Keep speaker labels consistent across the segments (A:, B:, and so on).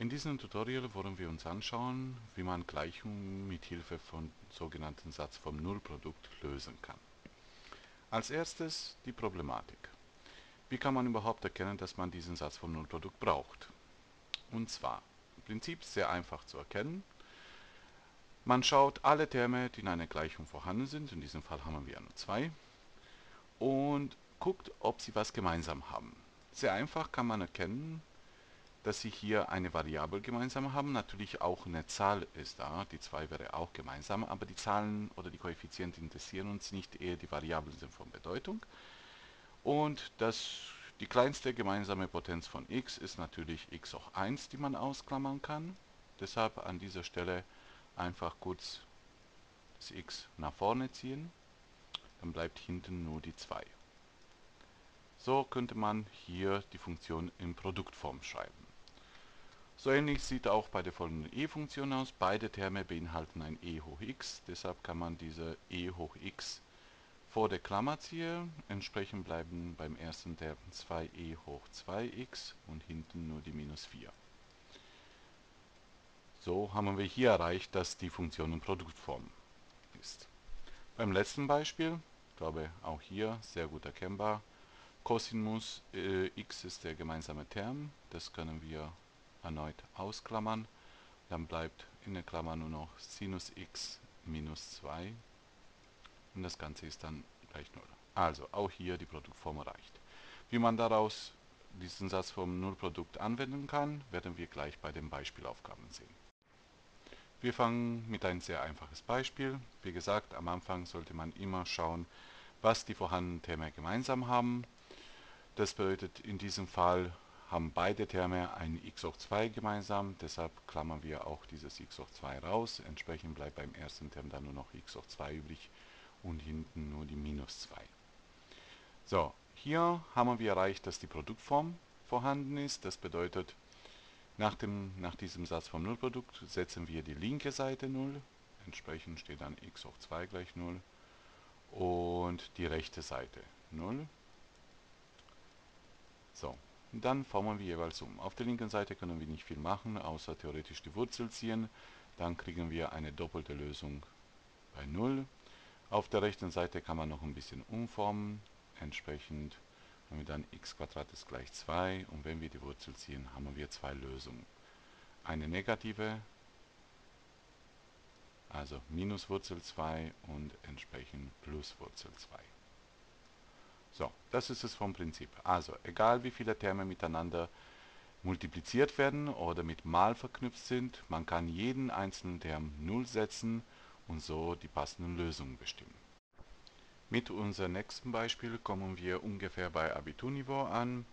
A: In diesem Tutorial wollen wir uns anschauen, wie man Gleichungen mit Hilfe von sogenannten Satz vom Nullprodukt lösen kann. Als erstes die Problematik. Wie kann man überhaupt erkennen, dass man diesen Satz vom Nullprodukt braucht? Und zwar, im Prinzip sehr einfach zu erkennen. Man schaut alle Terme, die in einer Gleichung vorhanden sind, in diesem Fall haben wir nur zwei, und guckt, ob sie was gemeinsam haben. Sehr einfach kann man erkennen, dass sie hier eine Variable gemeinsam haben. Natürlich auch eine Zahl ist da, die 2 wäre auch gemeinsam, aber die Zahlen oder die Koeffizienten interessieren uns nicht, eher die Variablen sind von Bedeutung. Und das, die kleinste gemeinsame Potenz von x ist natürlich x hoch 1, die man ausklammern kann. Deshalb an dieser Stelle einfach kurz das x nach vorne ziehen, dann bleibt hinten nur die 2. So könnte man hier die Funktion in Produktform schreiben. So ähnlich sieht auch bei der folgenden e-Funktion aus. Beide Terme beinhalten ein e hoch x, deshalb kann man diese e hoch x vor der Klammer ziehen. Entsprechend bleiben beim ersten Term 2e hoch 2x und hinten nur die minus 4. So haben wir hier erreicht, dass die Funktion in Produktform ist. Beim letzten Beispiel, ich glaube auch hier sehr gut erkennbar, Cosinus äh, x ist der gemeinsame Term, das können wir erneut ausklammern. Dann bleibt in der Klammer nur noch Sinus x minus 2 und das Ganze ist dann gleich 0. Also auch hier die Produktform erreicht. Wie man daraus diesen Satz vom Nullprodukt anwenden kann, werden wir gleich bei den Beispielaufgaben sehen. Wir fangen mit einem sehr einfaches Beispiel. Wie gesagt, am Anfang sollte man immer schauen, was die vorhandenen Terme gemeinsam haben. Das bedeutet in diesem Fall haben beide Terme ein x hoch 2 gemeinsam, deshalb klammern wir auch dieses x hoch 2 raus. Entsprechend bleibt beim ersten Term dann nur noch x hoch 2 übrig und hinten nur die minus 2. So, hier haben wir erreicht, dass die Produktform vorhanden ist. Das bedeutet, nach, dem, nach diesem Satz vom Nullprodukt setzen wir die linke Seite 0. Entsprechend steht dann x hoch 2 gleich 0. Und die rechte Seite 0. So, dann formen wir jeweils um. Auf der linken Seite können wir nicht viel machen, außer theoretisch die Wurzel ziehen. Dann kriegen wir eine doppelte Lösung bei 0. Auf der rechten Seite kann man noch ein bisschen umformen. Entsprechend haben wir dann x ist gleich 2 und wenn wir die Wurzel ziehen, haben wir zwei Lösungen. Eine negative, also minus Wurzel 2 und entsprechend plus Wurzel 2. So, das ist es vom Prinzip. Also, egal wie viele Terme miteinander multipliziert werden oder mit mal verknüpft sind, man kann jeden einzelnen Term 0 setzen und so die passenden Lösungen bestimmen. Mit unserem nächsten Beispiel kommen wir ungefähr bei Abiturniveau an.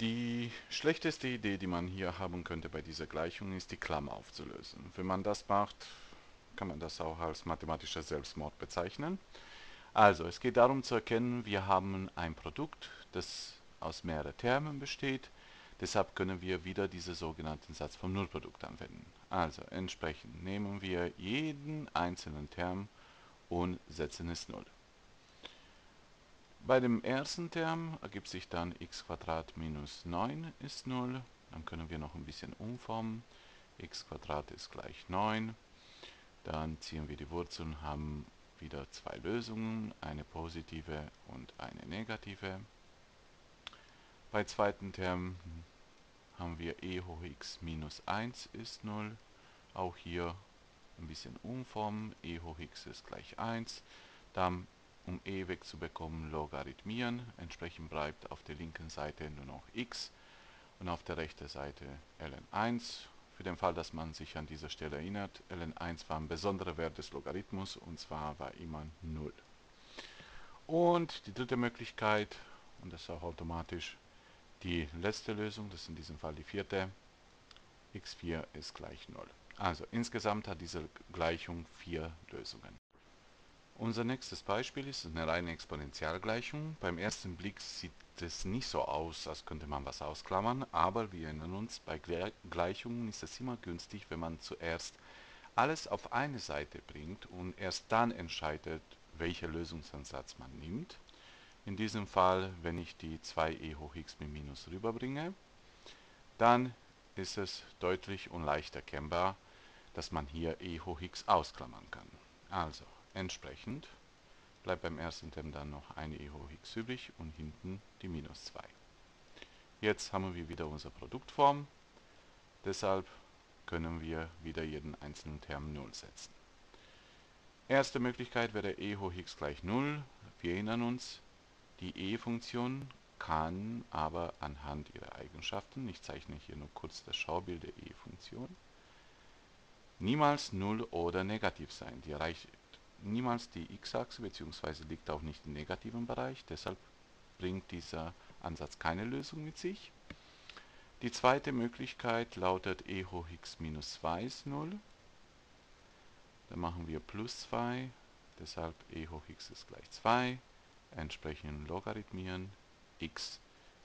A: Die schlechteste Idee, die man hier haben könnte bei dieser Gleichung, ist die Klammer aufzulösen. Wenn man das macht, kann man das auch als mathematischer Selbstmord bezeichnen. Also, es geht darum zu erkennen, wir haben ein Produkt, das aus mehreren Termen besteht. Deshalb können wir wieder diesen sogenannten Satz vom Nullprodukt anwenden. Also, entsprechend nehmen wir jeden einzelnen Term und setzen es 0. Bei dem ersten Term ergibt sich dann x minus 9 ist 0. Dann können wir noch ein bisschen umformen. x ist gleich 9. Dann ziehen wir die Wurzeln, haben wieder zwei Lösungen, eine positive und eine negative. Bei zweiten Term haben wir e hoch x minus 1 ist 0. Auch hier ein bisschen umformen. e hoch x ist gleich 1. Dann, um e wegzubekommen, logarithmieren. Entsprechend bleibt auf der linken Seite nur noch x und auf der rechten Seite ln1 für den Fall, dass man sich an dieser Stelle erinnert, ln1 war ein besonderer Wert des Logarithmus und zwar war immer 0. Und die dritte Möglichkeit, und das ist auch automatisch die letzte Lösung, das ist in diesem Fall die vierte, x4 ist gleich 0. Also insgesamt hat diese Gleichung vier Lösungen. Unser nächstes Beispiel ist eine reine Exponentialgleichung. Beim ersten Blick sieht es nicht so aus, als könnte man was ausklammern, aber wir erinnern uns, bei Gleichungen ist es immer günstig, wenn man zuerst alles auf eine Seite bringt und erst dann entscheidet, welcher Lösungsansatz man nimmt. In diesem Fall, wenn ich die 2e hoch x mit Minus rüberbringe, dann ist es deutlich und leicht erkennbar, dass man hier e hoch x ausklammern kann. Also entsprechend bleibt beim ersten Term dann noch eine e hoch x übrig und hinten die minus 2. Jetzt haben wir wieder unsere Produktform, deshalb können wir wieder jeden einzelnen Term 0 setzen. Erste Möglichkeit wäre e hoch x gleich 0. Wir erinnern uns, die e-Funktion kann aber anhand ihrer Eigenschaften, ich zeichne hier nur kurz das Schaubild der e-Funktion, niemals 0 oder negativ sein. Die erreicht niemals die x-Achse bzw. liegt auch nicht im negativen Bereich, deshalb bringt dieser Ansatz keine Lösung mit sich. Die zweite Möglichkeit lautet e hoch x minus 2 ist 0. Dann machen wir plus 2, deshalb e hoch x ist gleich 2. Entsprechend logarithmieren x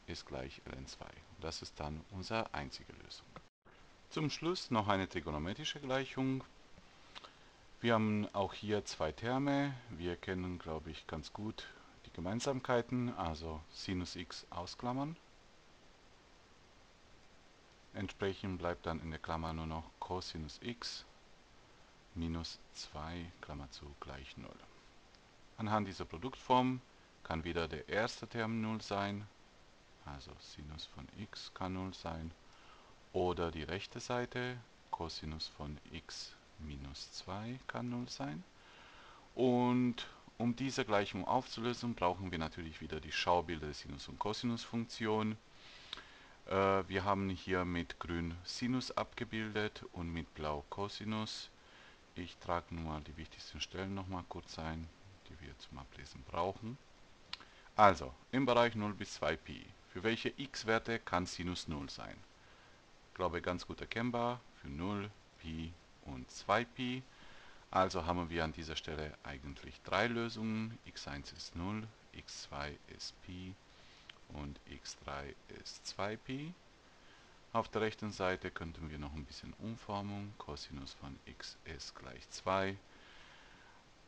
A: ist gleich ln2. Das ist dann unsere einzige Lösung. Zum Schluss noch eine trigonometrische Gleichung. Wir haben auch hier zwei Terme. Wir kennen, glaube ich, ganz gut die Gemeinsamkeiten, also Sinus x ausklammern. Entsprechend bleibt dann in der Klammer nur noch Cosinus x minus 2, Klammer zu, gleich 0. Anhand dieser Produktform kann wieder der erste Term 0 sein, also Sinus von x kann 0 sein, oder die rechte Seite, Cosinus von x minus 2 kann 0 sein. Und um diese Gleichung aufzulösen, brauchen wir natürlich wieder die Schaubilder der Sinus- und Cosinusfunktion. Äh, wir haben hier mit grün Sinus abgebildet und mit blau Cosinus. Ich trage nun mal die wichtigsten Stellen nochmal kurz ein, die wir zum Ablesen brauchen. Also, im Bereich 0 bis 2pi. Für welche x-Werte kann Sinus 0 sein? Ich glaube, ganz gut erkennbar. Für 0, Pi und 2Pi. Also haben wir an dieser Stelle eigentlich drei Lösungen. x1 ist 0, x2 ist Pi und x3 ist 2Pi. Auf der rechten Seite könnten wir noch ein bisschen Umformung. Cosinus von x ist gleich 2.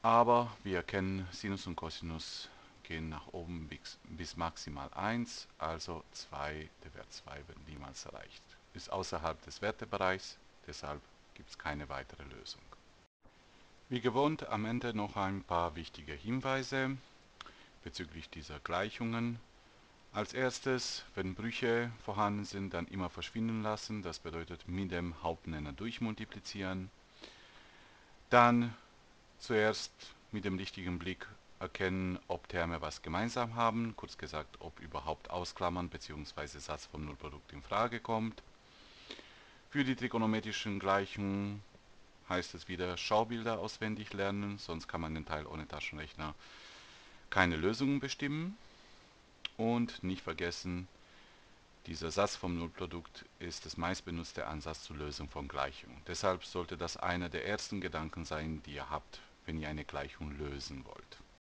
A: Aber wir kennen Sinus und Cosinus gehen nach oben bis, bis maximal 1, also 2, der Wert 2 wird niemals erreicht. Ist außerhalb des Wertebereichs, deshalb gibt es keine weitere Lösung. Wie gewohnt am Ende noch ein paar wichtige Hinweise bezüglich dieser Gleichungen. Als erstes, wenn Brüche vorhanden sind, dann immer verschwinden lassen, das bedeutet mit dem Hauptnenner durchmultiplizieren. Dann zuerst mit dem richtigen Blick erkennen, ob Terme was gemeinsam haben, kurz gesagt, ob überhaupt Ausklammern bzw. Satz vom Nullprodukt in Frage kommt. Für die trigonometrischen Gleichungen heißt es wieder Schaubilder auswendig lernen, sonst kann man den Teil ohne Taschenrechner keine Lösungen bestimmen. Und nicht vergessen, dieser Satz vom Nullprodukt ist das meistbenutzte Ansatz zur Lösung von Gleichungen. Deshalb sollte das einer der ersten Gedanken sein, die ihr habt, wenn ihr eine Gleichung lösen wollt.